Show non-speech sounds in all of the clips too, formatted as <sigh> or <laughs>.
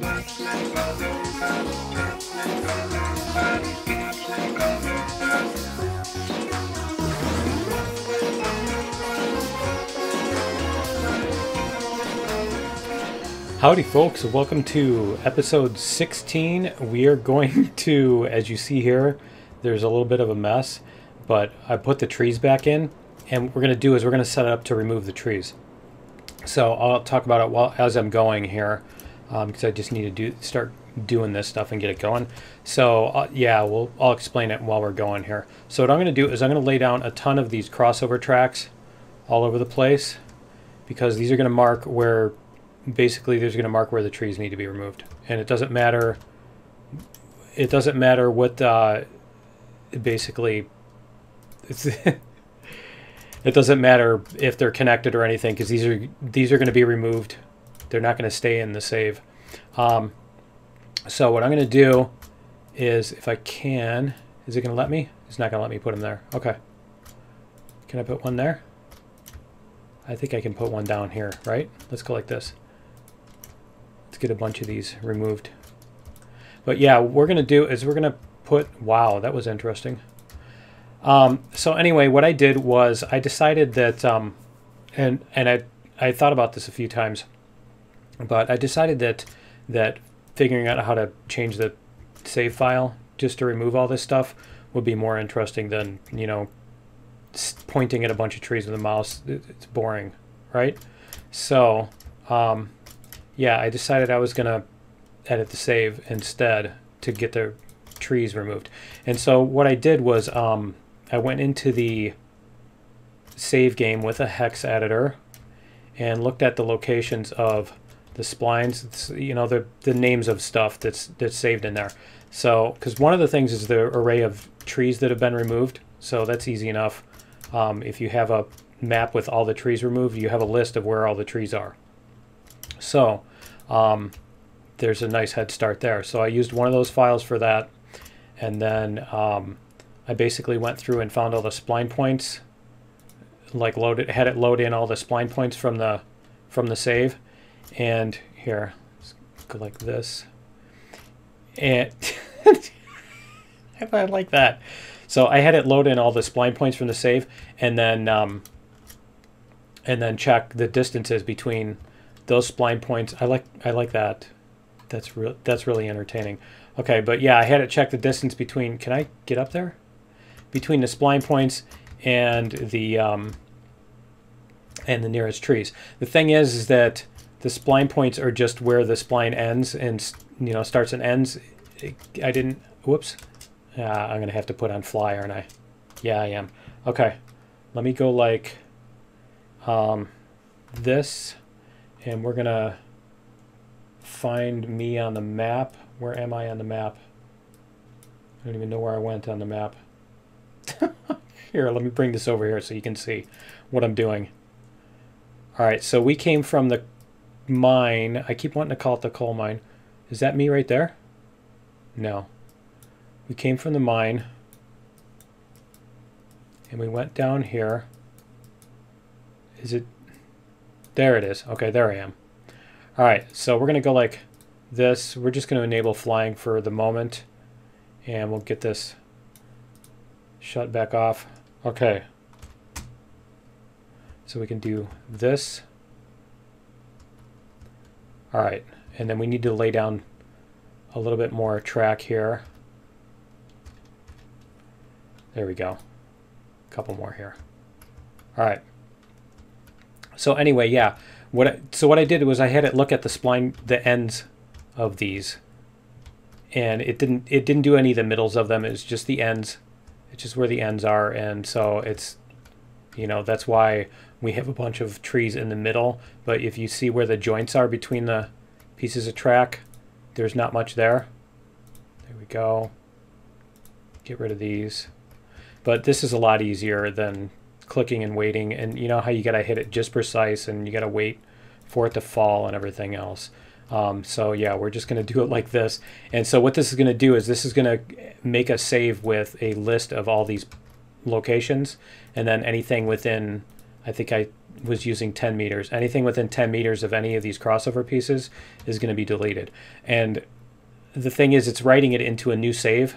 Howdy, folks. Welcome to episode 16. We are going <laughs> to, as you see here, there's a little bit of a mess, but I put the trees back in, and what we're going to do is we're going to set it up to remove the trees. So I'll talk about it while as I'm going here, because um, I just need to do start doing this stuff and get it going. So uh, yeah, we'll I'll explain it while we're going here. So what I'm going to do is I'm going to lay down a ton of these crossover tracks all over the place, because these are going to mark where basically there's going to mark where the trees need to be removed and it doesn't matter it doesn't matter what uh, basically <laughs> it doesn't matter if they're connected or anything because these are these are going to be removed they're not going to stay in the save. Um, so what I'm going to do is if I can is it going to let me? It's not going to let me put them there. Okay. Can I put one there? I think I can put one down here right? Let's go like this. Let's get a bunch of these removed. But yeah, we're going to do is we're going to put, wow, that was interesting. Um, so anyway, what I did was I decided that, um, and, and I, I thought about this a few times, but I decided that, that figuring out how to change the save file just to remove all this stuff would be more interesting than, you know, pointing at a bunch of trees with a mouse. It's boring, right? So, um, yeah, I decided I was going to edit the save instead to get the trees removed. And so what I did was um, I went into the save game with a hex editor and looked at the locations of the splines, you know, the, the names of stuff that's, that's saved in there. So, because one of the things is the array of trees that have been removed. So that's easy enough. Um, if you have a map with all the trees removed, you have a list of where all the trees are. So um, there's a nice head start there. So I used one of those files for that. And then um, I basically went through and found all the spline points, like loaded, had it load in all the spline points from the from the save. And here, go like this. And <laughs> I like that. So I had it load in all the spline points from the save, and then um, and then check the distances between those spline points. I like I like that. That's real. That's really entertaining. Okay, but yeah, I had it check the distance between. Can I get up there? Between the spline points and the um, and the nearest trees. The thing is, is that the spline points are just where the spline ends and you know starts and ends. I didn't. Whoops. Uh, I'm gonna have to put on fly, aren't I? Yeah, I am. Okay, let me go like um, this and we're gonna find me on the map. Where am I on the map? I don't even know where I went on the map. <laughs> here, let me bring this over here so you can see what I'm doing. All right, so we came from the mine. I keep wanting to call it the coal mine. Is that me right there? No. We came from the mine. And we went down here. Is it there it is. Okay, there I am. All right, so we're going to go like this. We're just going to enable flying for the moment. And we'll get this shut back off. Okay. So we can do this. All right, and then we need to lay down a little bit more track here. There we go. A couple more here. All right. So anyway, yeah. What I, so what I did was I had it look at the spline, the ends of these, and it didn't it didn't do any of the middles of them. It's just the ends. It's just where the ends are, and so it's, you know, that's why we have a bunch of trees in the middle. But if you see where the joints are between the pieces of track, there's not much there. There we go. Get rid of these. But this is a lot easier than clicking and waiting. And you know how you got to hit it just precise and you got to wait for it to fall and everything else. Um, so yeah, we're just going <laughs> to do it like this. And so what this is going to do is this is going to make a save with a list of all these locations. And then anything within, I think I, was using 10 meters. Anything within 10 meters of any of these crossover pieces is going to be deleted. And the thing is, it's writing it into a new save,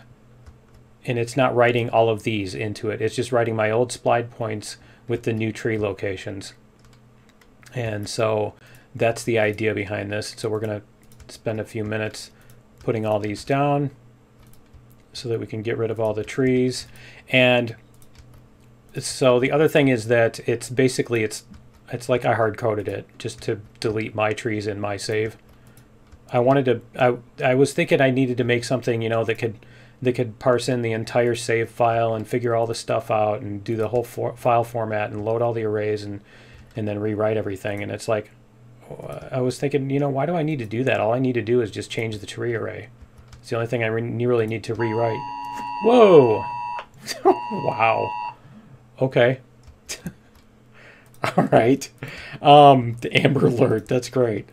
and it's not writing all of these into it. It's just writing my old spline points with the new tree locations. And so that's the idea behind this. So we're going to spend a few minutes putting all these down so that we can get rid of all the trees. And so the other thing is that it's basically it's it's like I hard coded it just to delete my trees in my save. I wanted to I I was thinking I needed to make something, you know, that could that could parse in the entire save file and figure all the stuff out and do the whole for, file format and load all the arrays and and then rewrite everything and it's like I was thinking, you know, why do I need to do that? All I need to do is just change the tree array. It's the only thing I re really need to rewrite. Whoa! <laughs> wow. Okay. <laughs> All right. Um, the Amber Alert. That's great.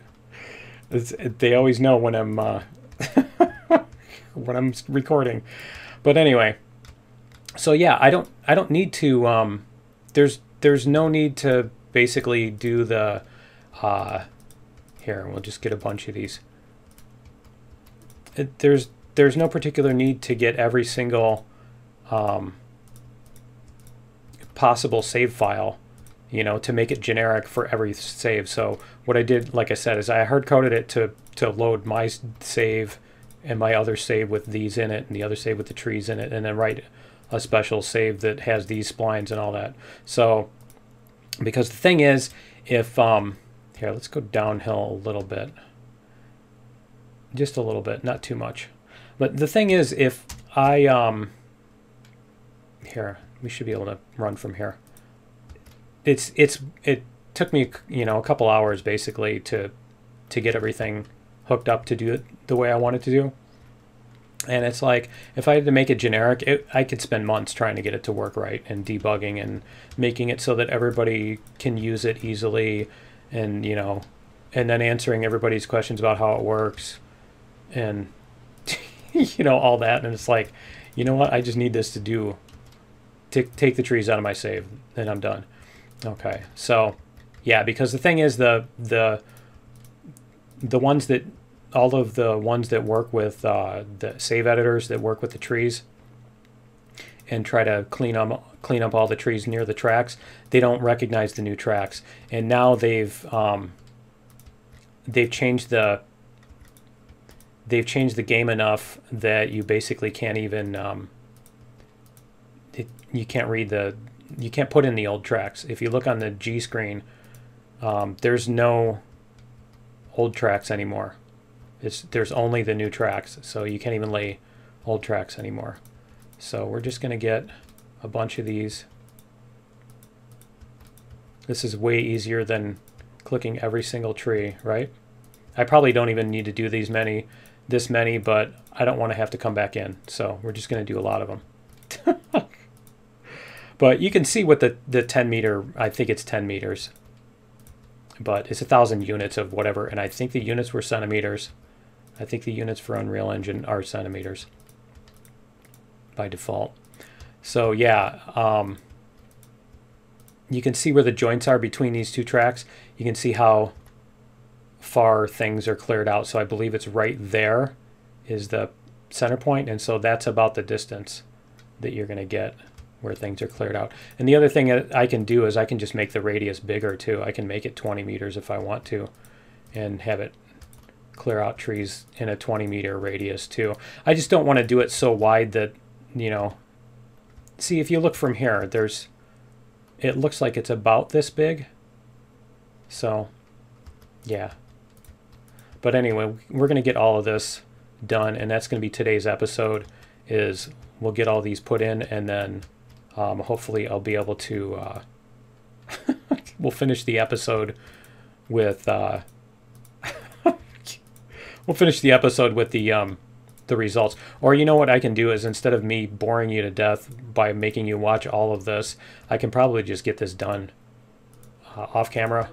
It's, they always know when I'm uh, <laughs> when I'm recording. But anyway, so yeah, I don't I don't need to. Um, there's there's no need to basically do the. Uh, here, we'll just get a bunch of these. It, there's there's no particular need to get every single um, possible save file, you know, to make it generic for every save. So what I did, like I said, is I hard coded it to to load my save and my other save with these in it and the other save with the trees in it and then write a special save that has these splines and all that. So because the thing is if um here let's go downhill a little bit just a little bit not too much but the thing is if I um here we should be able to run from here it's it's it took me you know a couple hours basically to to get everything hooked up to do it the way I wanted to do and it's like if I had to make it generic, it, I could spend months trying to get it to work right and debugging and making it so that everybody can use it easily, and you know, and then answering everybody's questions about how it works, and <laughs> you know all that. And it's like, you know what? I just need this to do. To take the trees out of my save, and I'm done. Okay, so yeah, because the thing is the the the ones that all of the ones that work with uh, the save editors that work with the trees and try to clean up clean up all the trees near the tracks, they don't recognize the new tracks. And now they've um, they've changed the they've changed the game enough that you basically can't even um, it, you can't read the you can't put in the old tracks. If you look on the G screen, um, there's no old tracks anymore. It's there's only the new tracks, so you can't even lay old tracks anymore. So we're just going to get a bunch of these. This is way easier than clicking every single tree, right? I probably don't even need to do these many, this many, but I don't want to have to come back in. So we're just going to do a lot of them. <laughs> but you can see what the, the 10 meter, I think it's 10 meters, but it's a thousand units of whatever. And I think the units were centimeters. I think the units for Unreal Engine are centimeters by default. So yeah, um, you can see where the joints are between these two tracks. You can see how far things are cleared out. So I believe it's right there is the center point, and so that's about the distance that you're going to get where things are cleared out. And the other thing that I can do is I can just make the radius bigger too. I can make it 20 meters if I want to and have it clear out trees in a 20 meter radius too. I just don't want to do it so wide that, you know, see if you look from here, there's, it looks like it's about this big. So, yeah. But anyway, we're going to get all of this done, and that's going to be today's episode, is we'll get all these put in, and then um, hopefully I'll be able to, uh, <laughs> we'll finish the episode with, uh, <laughs> we'll finish the episode with the um, the results. Or you know what I can do is instead of me boring you to death by making you watch all of this, I can probably just get this done uh, off camera.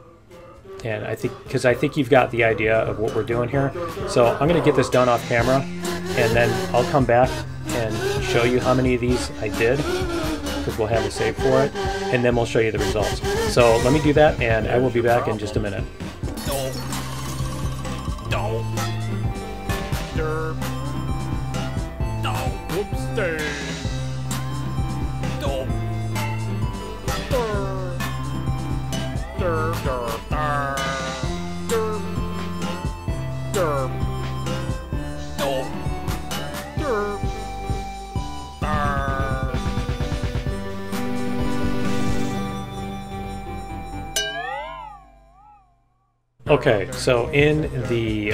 And I think because I think you've got the idea of what we're doing here. So I'm going to get this done off camera, and then I'll come back and show you how many of these I did because we'll have a save for it. and then we'll show you the results. So let me do that, and I will be back in just a minute. Derp. No. Derp. Derp. Derp. Derp. Derp. Derp. Derp. Okay, so in the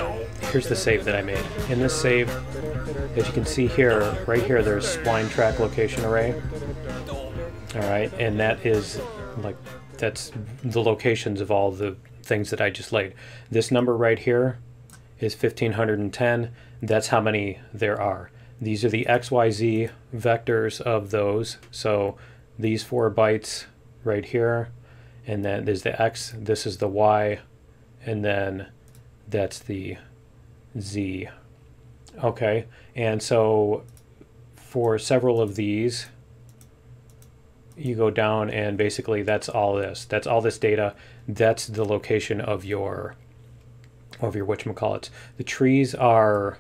here's the save that I made. In this save, as you can see here, right here, there's spline track location array. All right, and that is like that's the locations of all the things that I just laid. This number right here is 1510. That's how many there are. These are the XYZ vectors of those. So these four bytes right here, and then there's the X, this is the Y, and then that's the Z. Okay, and so for several of these, you go down and basically that's all this. That's all this data. That's the location of your of your whatchamacallits. The trees are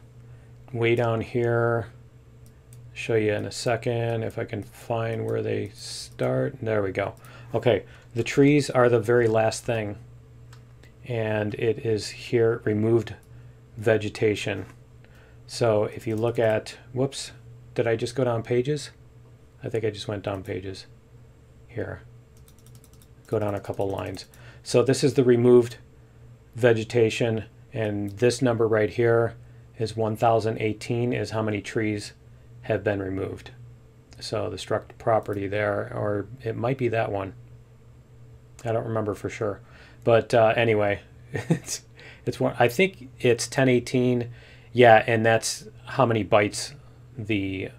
way down here. Show you in a second if I can find where they start. There we go. Okay, the trees are the very last thing and it is here removed vegetation. So if you look at, whoops, did I just go down pages? I think I just went down pages here. Go down a couple lines. So this is the removed vegetation and this number right here is 1018 is how many trees have been removed. So the struct property there, or it might be that one. I don't remember for sure. But uh, anyway, <laughs> it's it's one. I think it's 1018. Yeah, and that's how many bytes the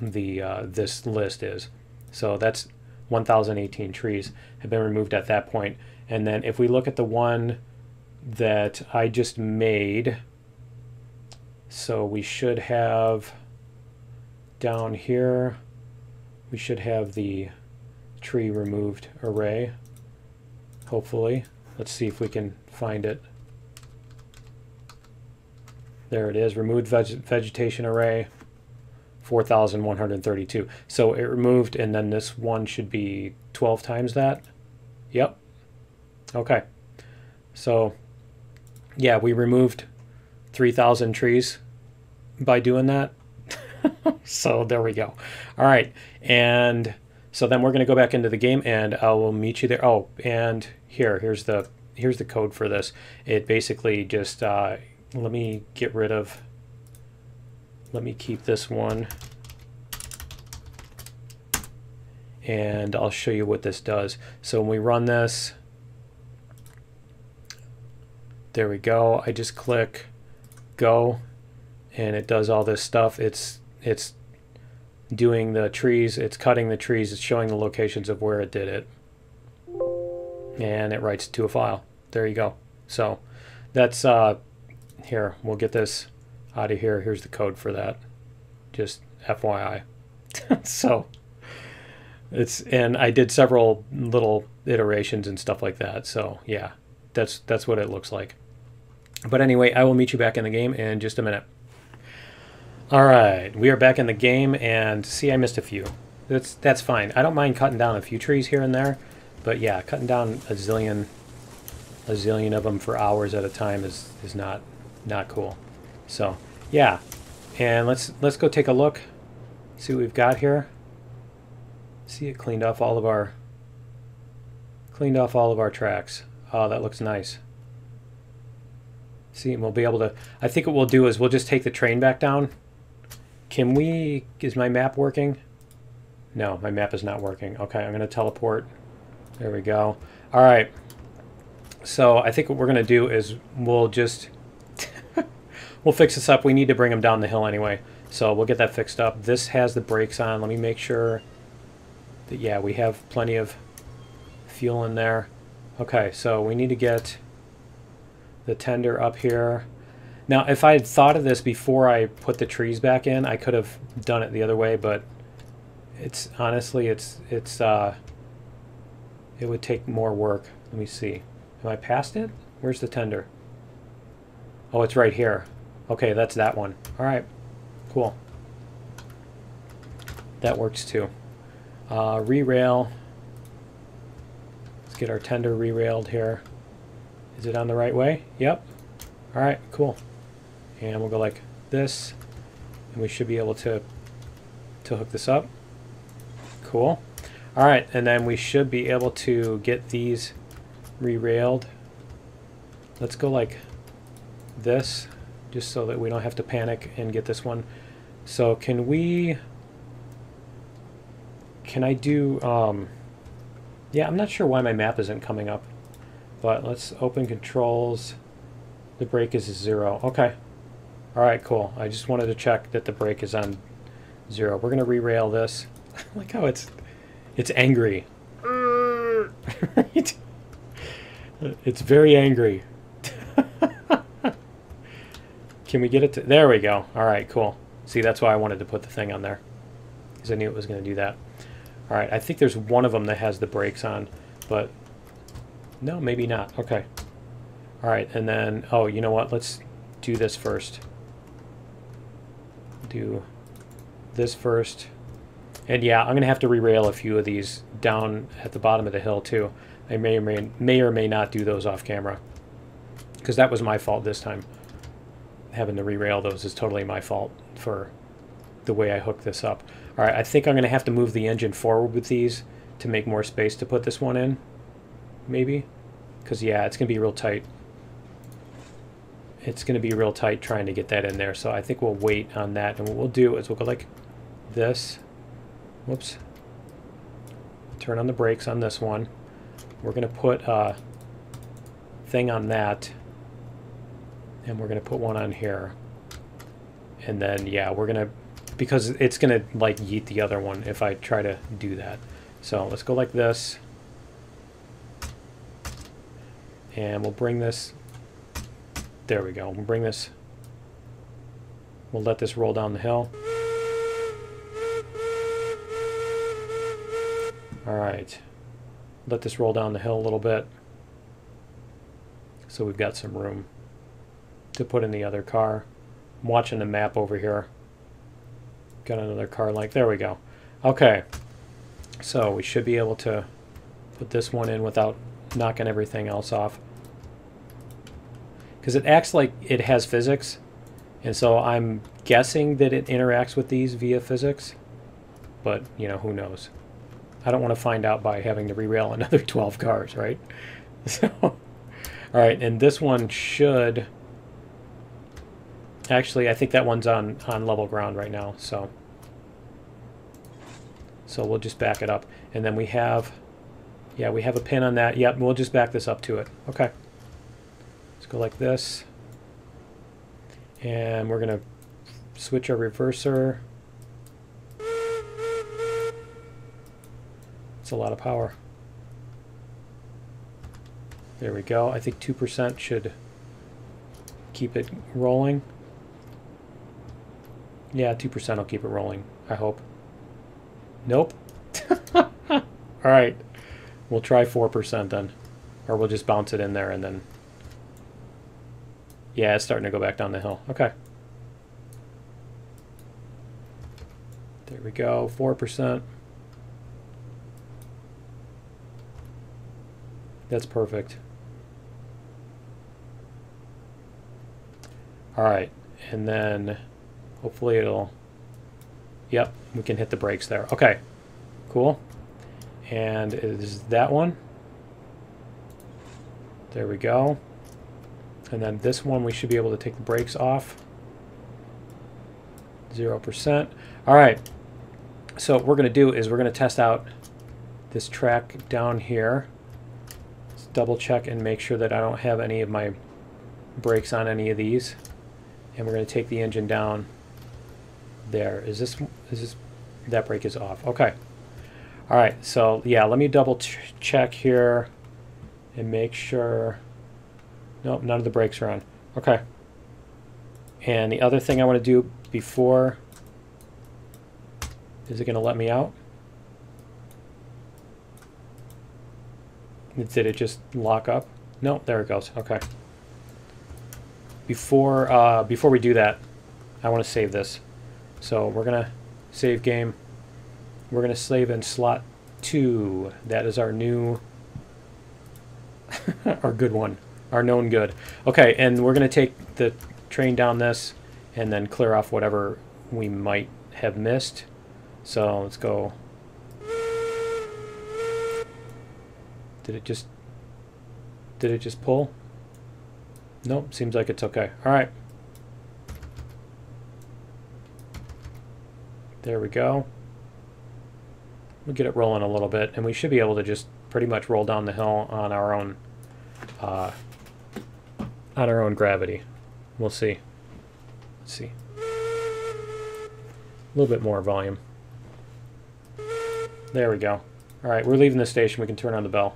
the uh, this list is. So that's 1018 trees have been removed at that point. And then if we look at the one that I just made, so we should have down here, we should have the tree removed array, hopefully. Let's see if we can find it. There it is, removed veg vegetation array, 4,132. So it removed, and then this one should be 12 times that. Yep. Okay. So, yeah, we removed 3,000 trees by doing that. <laughs> so there we go. All right. And so then we're going to go back into the game and I will meet you there. Oh, and here, here's the here's the code for this. It basically just uh, let me get rid of. Let me keep this one. And I'll show you what this does. So when we run this, there we go. I just click go and it does all this stuff. It's it's doing the trees, it's cutting the trees, it's showing the locations of where it did it. And it writes to a file. There you go. So that's, uh, here, we'll get this out of here. Here's the code for that. Just FYI. <laughs> so it's, and I did several little iterations and stuff like that. So yeah, that's, that's what it looks like. But anyway, I will meet you back in the game in just a minute. All right, we are back in the game, and see, I missed a few. That's that's fine. I don't mind cutting down a few trees here and there, but yeah, cutting down a zillion, a zillion of them for hours at a time is is not not cool. So yeah, and let's let's go take a look, see what we've got here. See, it cleaned off all of our cleaned off all of our tracks. Oh, that looks nice. See, and we'll be able to. I think what we'll do is we'll just take the train back down can we, is my map working? No, my map is not working. Okay, I'm going to teleport. There we go. All right. So I think what we're going to do is we'll just, <laughs> we'll fix this up. We need to bring them down the hill anyway. So we'll get that fixed up. This has the brakes on. Let me make sure that, yeah, we have plenty of fuel in there. Okay, so we need to get the tender up here. Now, if I had thought of this before I put the trees back in, I could have done it the other way, but it's honestly, it's, it's, uh, it would take more work. Let me see. Am I past it? Where's the tender? Oh, it's right here. Okay, that's that one. All right, cool. That works too. Uh, re-rail. Let's get our tender re-railed here. Is it on the right way? Yep. All right, cool. And we'll go like this, and we should be able to to hook this up. Cool. All right, and then we should be able to get these re-railed. Let's go like this, just so that we don't have to panic and get this one. So can we, can I do, um, yeah, I'm not sure why my map isn't coming up, but let's open controls. The brake is zero. Okay. All right, cool. I just wanted to check that the brake is on zero. We're gonna re-rail this. <laughs> like how it's it's angry. Mm. <laughs> right? It's very angry. <laughs> Can we get it to... There we go. All right, cool. See, that's why I wanted to put the thing on there. Because I knew it was going to do that. All right, I think there's one of them that has the brakes on. But... No, maybe not. Okay. All right, and then... Oh, you know what? Let's do this first. Do this first. And yeah, I'm going to have to re-rail a few of these down at the bottom of the hill too. I may or may, may, or may not do those off camera. Because that was my fault this time. Having to re-rail those is totally my fault for the way I hooked this up. Alright, I think I'm going to have to move the engine forward with these to make more space to put this one in. Maybe. Because yeah, it's going to be real tight. It's going to be real tight trying to get that in there. So I think we'll wait on that. And what we'll do is we'll go like this whoops, turn on the brakes on this one. We're going to put a thing on that, and we're going to put one on here. And then, yeah, we're going to, because it's going to, like, yeet the other one if I try to do that. So let's go like this. And we'll bring this, there we go. We'll bring this, we'll let this roll down the hill. All right, let this roll down the hill a little bit. So we've got some room to put in the other car. I'm watching the map over here. Got another car like, there we go. Okay, so we should be able to put this one in without knocking everything else off. Because it acts like it has physics, and so I'm guessing that it interacts with these via physics, but, you know, who knows. I don't want to find out by having to re-rail another <laughs> 12 cars, right? <laughs> So, all right, and this one should... Actually, I think that one's on, on level ground right now, so... So we'll just back it up. And then we have... Yeah, we have a pin on that. Yep, we'll just back this up to it. Okay. Let's go like this. And we're going to switch our reverser. A lot of power. There we go. I think 2% should keep it rolling. Yeah, 2% will keep it rolling, I hope. Nope. <laughs> All right. We'll try 4% then. Or we'll just bounce it in there and then... Yeah, it's starting to go back down the hill. Okay. There we go. 4%. That's perfect. All right, and then hopefully it'll, yep, we can hit the brakes there. Okay, cool. And is that one? There we go. And then this one, we should be able to take the brakes off. 0%. All right, so what we're going to do is we're going to test out this track down here double check and make sure that I don't have any of my brakes on any of these. And we're going to take the engine down there. Is this, is this, that brake is off. Okay. All right. So yeah, let me double ch check here and make sure. Nope, none of the brakes are on. Okay. And the other thing I want to do before, is it going to let me out? Did it just lock up? No, there it goes. Okay. Before uh, before we do that, I want to save this. So we're gonna save game. We're gonna save in slot two. That is our new, <laughs> our good one, our known good. Okay, and we're gonna take the train down this, and then clear off whatever we might have missed. So let's go. Did it just did it just pull? Nope, seems like it's okay. All right. There we go. We'll get it rolling a little bit, and we should be able to just pretty much roll down the hill on our own, uh, on our own gravity. We'll see. Let's see. A little bit more volume. There we go. All right, we're leaving the station. We can turn on the bell.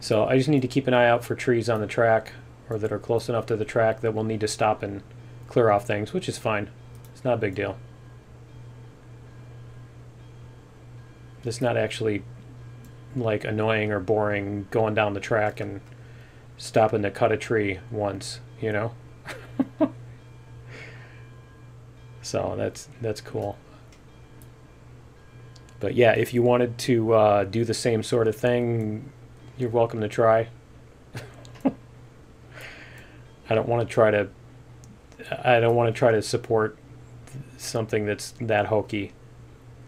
So I just need to keep an eye out for trees on the track or that are close enough to the track that we'll need to stop and clear off things, which is fine. It's not a big deal. It's not actually like annoying or boring going down the track and stopping to cut a tree once, you know? <laughs> so that's that's cool. But yeah, if you wanted to uh, do the same sort of thing, you're welcome to try. I don't want to try to. I don't want to try to support something that's that hokey,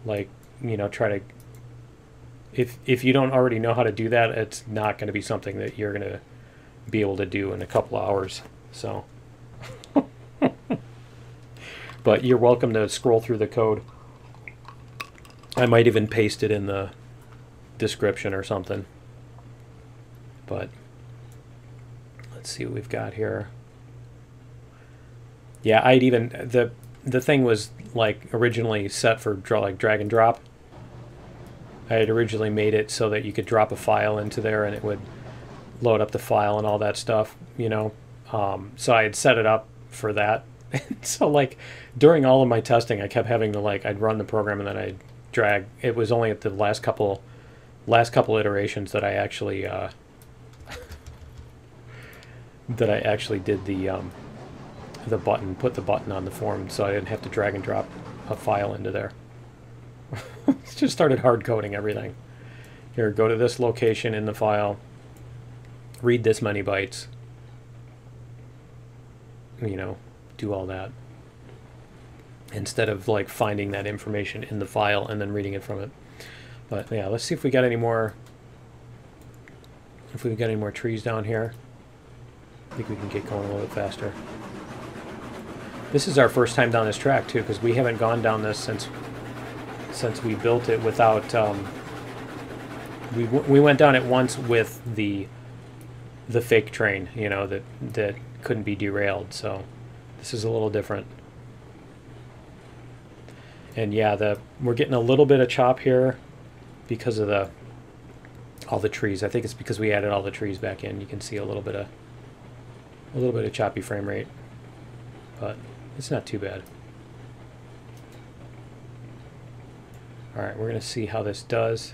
like you know, try to. If if you don't already know how to do that, it's not going to be something that you're going to be able to do in a couple hours. So. <laughs> but you're welcome to scroll through the code. I might even paste it in the description or something. But let's see what we've got here. Yeah, I'd even the the thing was like originally set for draw like drag and drop. I had originally made it so that you could drop a file into there and it would load up the file and all that stuff, you know. Um, so I had set it up for that. <laughs> so like during all of my testing, I kept having to like I'd run the program and then I'd drag. It was only at the last couple last couple iterations that I actually uh, that I actually did the um, the button, put the button on the form, so I didn't have to drag and drop a file into there. <laughs> just started hard coding everything. Here, go to this location in the file, read this many bytes, you know, do all that. Instead of like finding that information in the file and then reading it from it. But yeah, let's see if we got any more, if we've got any more trees down here. I think we can get going a little bit faster. This is our first time down this track too, because we haven't gone down this since since we built it without. Um, we we went down it once with the the fake train, you know that that couldn't be derailed. So this is a little different. And yeah, the we're getting a little bit of chop here because of the all the trees. I think it's because we added all the trees back in. You can see a little bit of a little bit of choppy frame rate, but it's not too bad. All right, we're going to see how this does.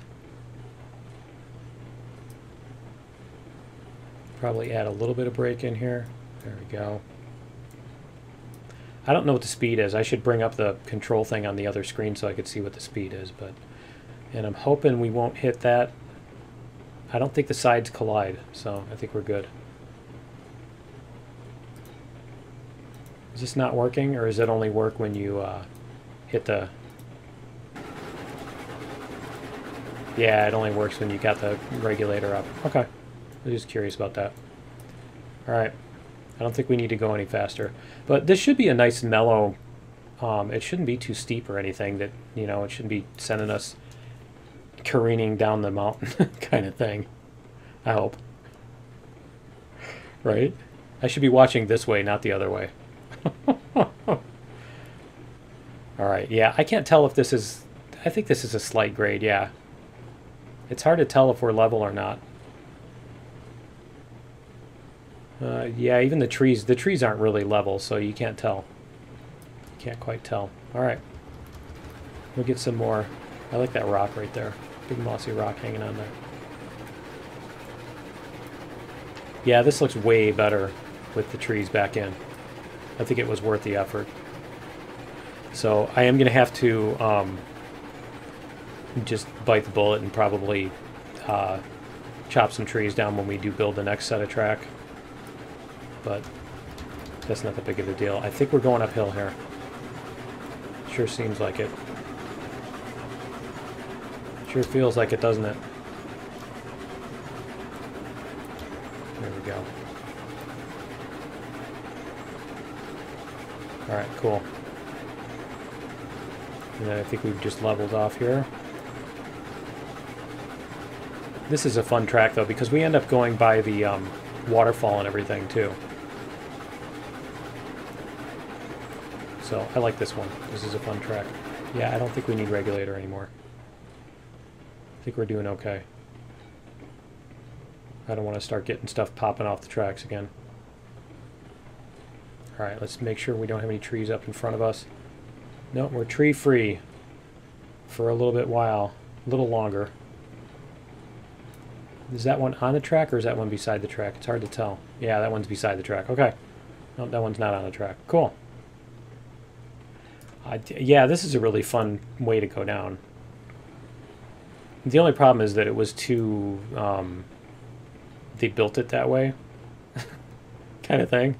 Probably add a little bit of brake in here. There we go. I don't know what the speed is. I should bring up the control thing on the other screen so I could see what the speed is, but and I'm hoping we won't hit that. I don't think the sides collide, so I think we're good. Is this not working, or is it only work when you uh, hit the... Yeah, it only works when you got the regulator up. Okay. I'm just curious about that. Alright. I don't think we need to go any faster. But this should be a nice mellow... Um, it shouldn't be too steep or anything that, you know, it shouldn't be sending us careening down the mountain <laughs> kind of thing. I hope. Right? I should be watching this way, not the other way. <laughs> All right, yeah, I can't tell if this is, I think this is a slight grade, yeah. It's hard to tell if we're level or not. Uh, yeah, even the trees, the trees aren't really level, so you can't tell. You can't quite tell. All right, we'll get some more. I like that rock right there. Big mossy rock hanging on there. Yeah, this looks way better with the trees back in. I think it was worth the effort. So I am going to have to um, just bite the bullet and probably uh, chop some trees down when we do build the next set of track. But that's not that big of a deal. I think we're going uphill here. Sure seems like it. Sure feels like it, doesn't it? There we go. Alright, cool. And then I think we've just leveled off here. This is a fun track, though, because we end up going by the um, waterfall and everything, too. So, I like this one. This is a fun track. Yeah, I don't think we need regulator anymore. I think we're doing okay. I don't want to start getting stuff popping off the tracks again. Alright, let's make sure we don't have any trees up in front of us. No, we're tree free for a little bit while. A little longer. Is that one on the track or is that one beside the track? It's hard to tell. Yeah, that one's beside the track. Okay. No, that one's not on the track. Cool. Uh, yeah, this is a really fun way to go down. The only problem is that it was too... Um, they built it that way. <laughs> kind of thing.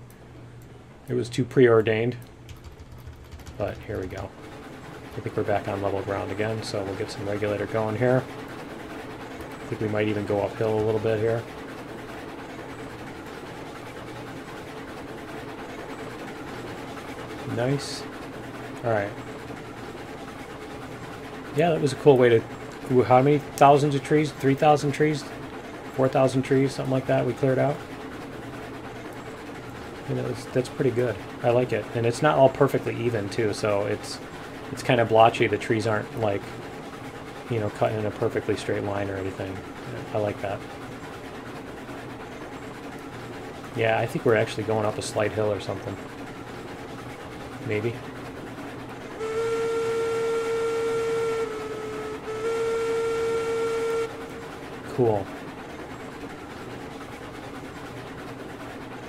It was too preordained. But here we go. I think we're back on level ground again, so we'll get some regulator going here. I think we might even go uphill a little bit here. Nice. Alright. Yeah, that was a cool way to... How many thousands of trees? 3,000 trees? 4,000 trees? Something like that we cleared out? You know, that's pretty good. I like it. And it's not all perfectly even, too, so it's it's kind of blotchy. The trees aren't, like, you know, cut in a perfectly straight line or anything. I like that. Yeah, I think we're actually going up a slight hill or something. Maybe. Cool.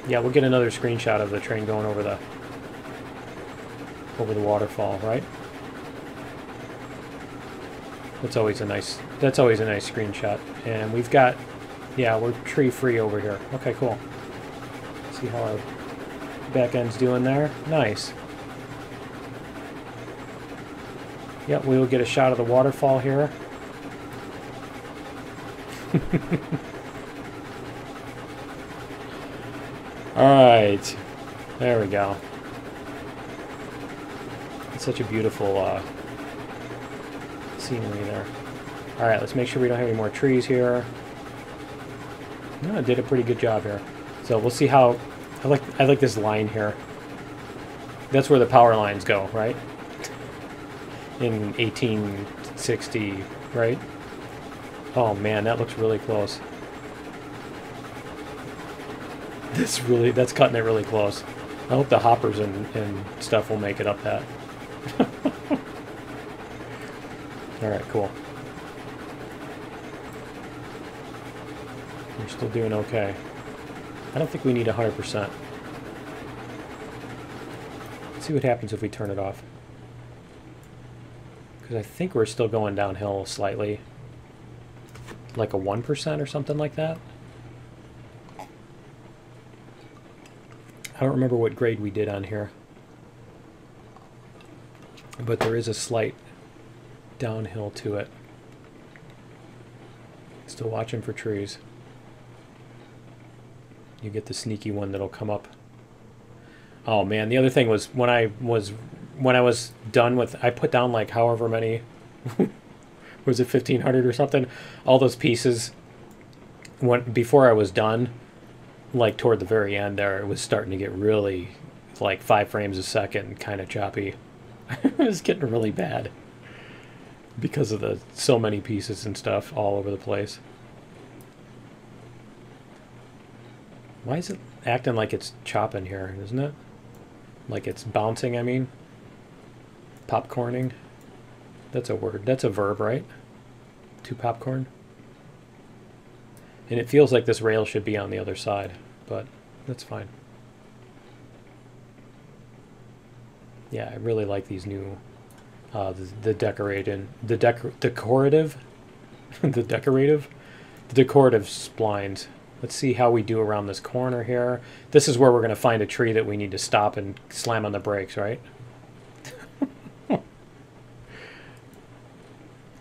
Yeah, we'll get another screenshot of the train going over the over the waterfall, right? That's always a nice that's always a nice screenshot. And we've got yeah, we're tree free over here. Okay, cool. See how our back end's doing there? Nice. Yep, we will get a shot of the waterfall here. <laughs> Alright. There we go. It's such a beautiful uh, scenery there. Alright, let's make sure we don't have any more trees here. No, I did a pretty good job here. So we'll see how... I like I like this line here. That's where the power lines go, right? In 1860, right? Oh man, that looks really close. This really, that's cutting it really close. I hope the hoppers and, and stuff will make it up that. <laughs> Alright, cool. We're still doing okay. I don't think we need 100%. Let's see what happens if we turn it off. Because I think we're still going downhill slightly. Like a 1% or something like that. I don't remember what grade we did on here. But there is a slight downhill to it. Still watching for trees. You get the sneaky one that'll come up. Oh man, the other thing was when I was when I was done with I put down like however many <laughs> was it 1500 or something all those pieces when before I was done like toward the very end there, it was starting to get really like five frames a second, kind of choppy. <laughs> it was getting really bad because of the so many pieces and stuff all over the place. Why is it acting like it's chopping here, isn't it? Like it's bouncing, I mean. Popcorning. That's a word. That's a verb, right? To popcorn. And it feels like this rail should be on the other side, but that's fine. Yeah, I really like these new, uh, the, the decorated, the decor, decorative, <laughs> the decorative, the decorative splines. Let's see how we do around this corner here. This is where we're going to find a tree that we need to stop and slam on the brakes, right?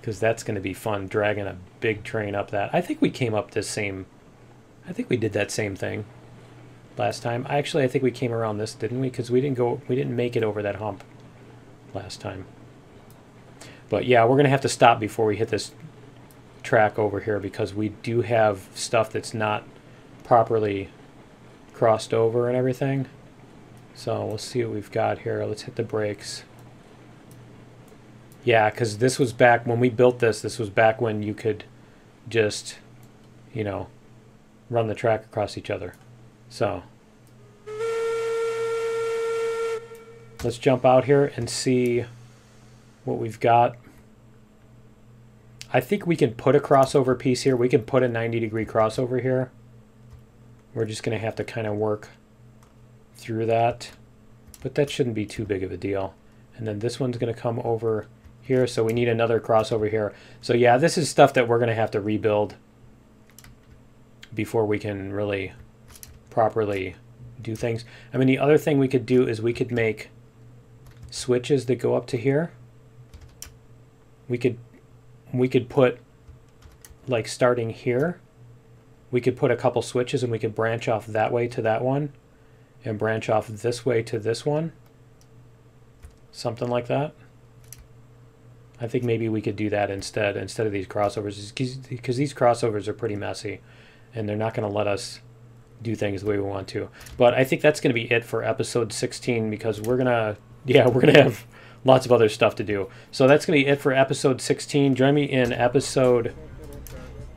Because that's going to be fun, dragging a big train up that. I think we came up this same, I think we did that same thing last time. Actually, I think we came around this, didn't we? Because we didn't go, we didn't make it over that hump last time. But yeah, we're going to have to stop before we hit this track over here because we do have stuff that's not properly crossed over and everything. So we'll see what we've got here. Let's hit the brakes. Yeah, because this was back when we built this. This was back when you could just, you know, run the track across each other. So let's jump out here and see what we've got. I think we can put a crossover piece here. We can put a 90 degree crossover here. We're just going to have to kind of work through that. But that shouldn't be too big of a deal. And then this one's going to come over here. So we need another crossover here. So yeah, this is stuff that we're going to have to rebuild before we can really properly do things. I mean, the other thing we could do is we could make switches that go up to here. We could we could put like starting here we could put a couple switches and we could branch off that way to that one and branch off this way to this one something like that I think maybe we could do that instead instead of these crossovers because these crossovers are pretty messy and they're not going to let us do things the way we want to but I think that's going to be it for episode 16 because we're gonna <laughs> yeah we're gonna have lots of other stuff to do. So that's going to be it for episode 16. Join me in episode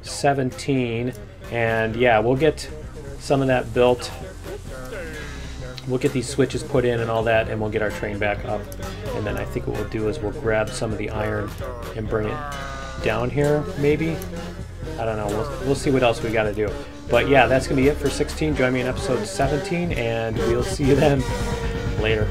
17. And yeah, we'll get some of that built. We'll get these switches put in and all that, and we'll get our train back up. And then I think what we'll do is we'll grab some of the iron and bring it down here, maybe. I don't know. We'll, we'll see what else we got to do. But yeah, that's going to be it for 16. Join me in episode 17, and we'll see you then. Later.